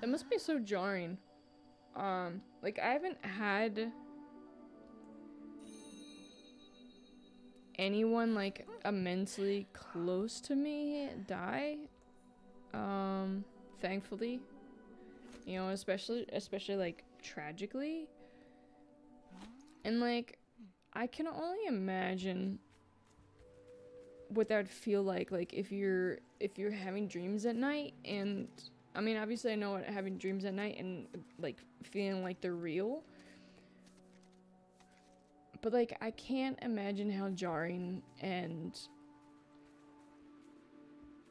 That must be so jarring. Um, like I haven't had anyone like immensely close to me die. Um, thankfully. You know, especially especially like tragically. And like I can only imagine what that would feel like like if you're if you're having dreams at night and I mean obviously I know what having dreams at night and like feeling like they're real. But like I can't imagine how jarring and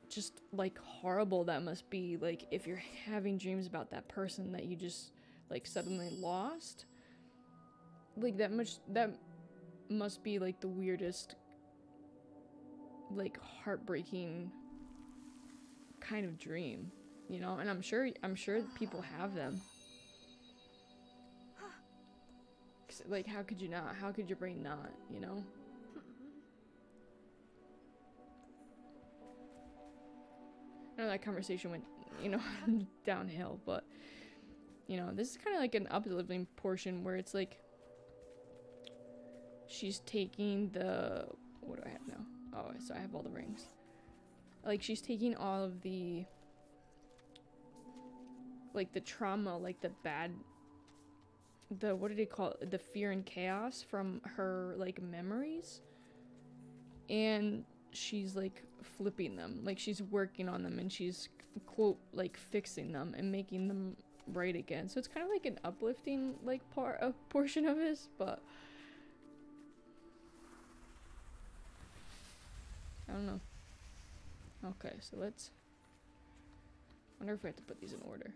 just like horrible that must be like if you're having dreams about that person that you just like suddenly lost. Like that much that must be like the weirdest like heartbreaking kind of dream, you know? And I'm sure I'm sure people have them. Like how could you not? How could your brain not, you know? I know that conversation went, you know, downhill, but you know, this is kind of like an uplifting portion where it's like she's taking the what do I have now? Oh, so I have all the rings. Like she's taking all of the like the trauma, like the bad the what did he call it? The fear and chaos from her like memories. And she's like flipping them. Like she's working on them and she's quote like fixing them and making them right again. So it's kind of like an uplifting like part a portion of this, but I don't know. Okay, so let's... wonder if we have to put these in order.